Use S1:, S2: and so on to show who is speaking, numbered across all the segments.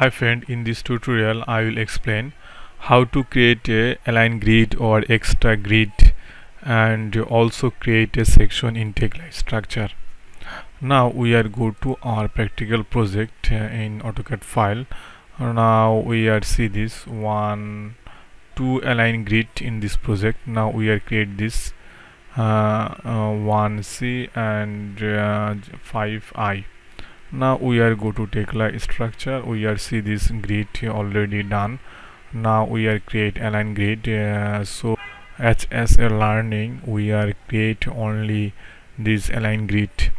S1: Hi friend, in this tutorial I will explain how to create a align grid or extra grid and also create a section in Tekla structure. Now we are go to our practical project uh, in AutoCAD file. Now we are see this one two align grid in this project. Now we are create this uh, uh, 1C and 5I uh, now we are go to Tekla structure. We are see this grid already done. Now we are create align grid uh, so as a learning we are create only this align grid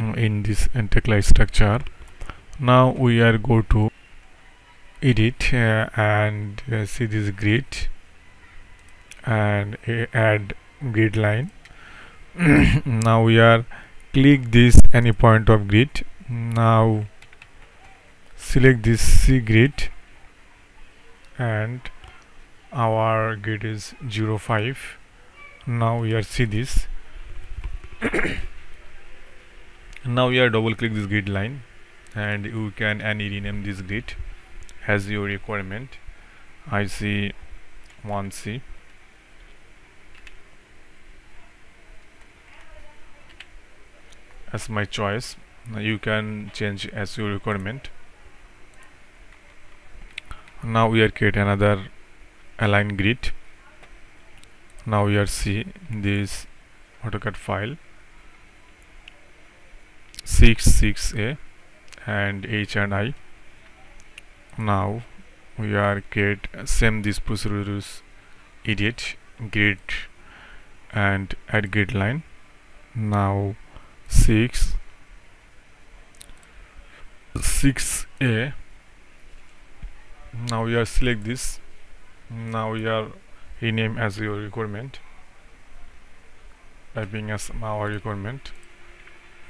S1: uh, in this Tekla structure. Now we are go to edit uh, and uh, see this grid and uh, add grid line. Now we are click this any point of grid now select this C grid and our grid is 05 now we are see this. Now we are double click this grid line and you can any rename this grid as your requirement. I see 1C as my choice you can change as your requirement. Now we are create another align grid. Now we are see this AutoCAD file. 6 6a and h and i. Now we are create same this procedures edit grid and add grid line. Now 6 6a now we are select this. Now we are rename as your requirement typing as our requirement.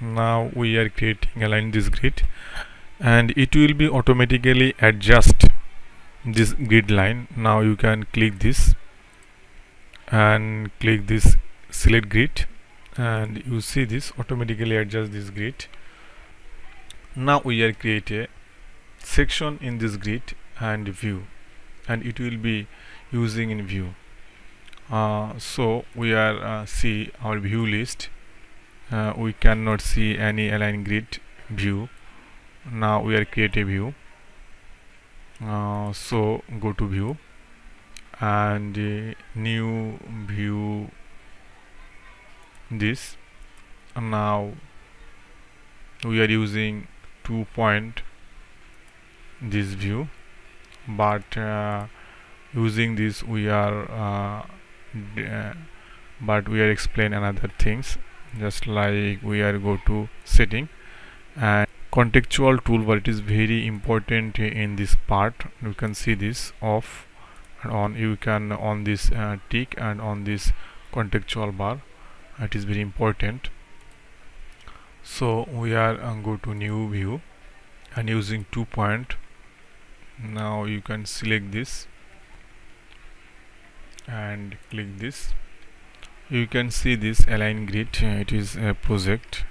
S1: Now we are creating align this grid and it will be automatically adjust this grid line. Now you can click this and click this select grid and you see this automatically adjust this grid now we are create a section in this grid and view and it will be using in view. Uh, so we are uh, see our view list. Uh, we cannot see any align grid view. Now we are create a view. Uh, so go to view and uh, new view this. Now we are using point this view but uh, using this we are uh, uh, but we are explain another things just like we are go to setting. And contextual toolbar it is very important in this part. You can see this off and on you can on this uh, tick and on this contextual bar. It is very important so we are uh, go to new view. And using two point. Now you can select this. And click this. You can see this align grid. Uh, it is a project.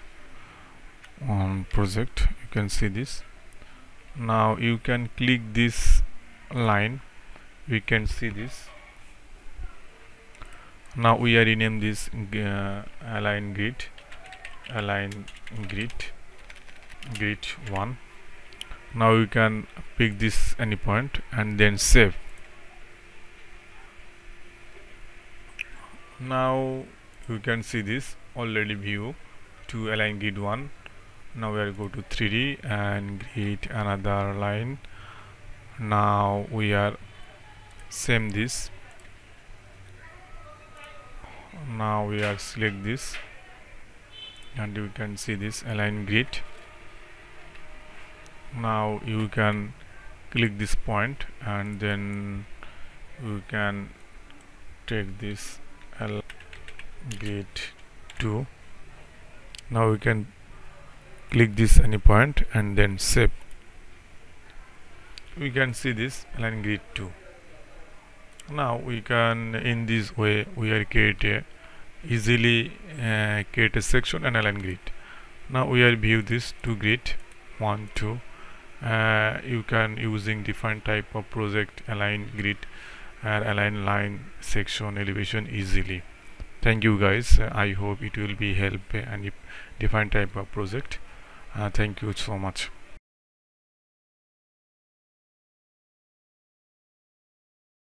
S1: On project you can see this. Now you can click this line. We can see this. Now we are rename this uh, align grid align grid grid 1 now you can pick this any point and then save. Now you can see this already view to align grid 1 now we are go to 3d and grid another line. Now we are same this. Now we are select this and you can see this align grid now you can click this point and then you can take this L grid 2 now we can click this any point and then save. We can see this align grid 2 now we can in this way we are create a easily uh, create a section and align grid. Now we are view this two grid one two. Uh, you can using different type of project align grid and align line section elevation easily. Thank you guys. Uh, i hope it will be help any different type of project. Uh, thank you so much